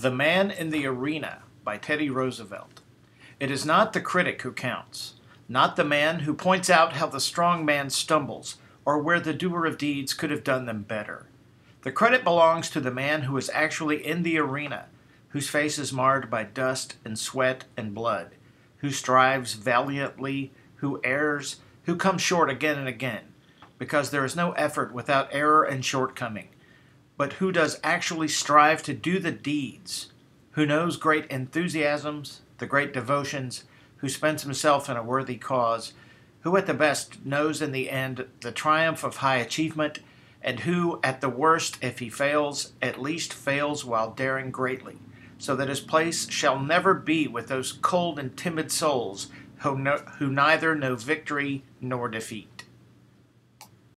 The Man in the Arena by Teddy Roosevelt. It is not the critic who counts, not the man who points out how the strong man stumbles or where the doer of deeds could have done them better. The credit belongs to the man who is actually in the arena, whose face is marred by dust and sweat and blood, who strives valiantly, who errs, who comes short again and again, because there is no effort without error and shortcoming but who does actually strive to do the deeds, who knows great enthusiasms, the great devotions, who spends himself in a worthy cause, who at the best knows in the end the triumph of high achievement, and who, at the worst, if he fails, at least fails while daring greatly, so that his place shall never be with those cold and timid souls who, know, who neither know victory nor defeat.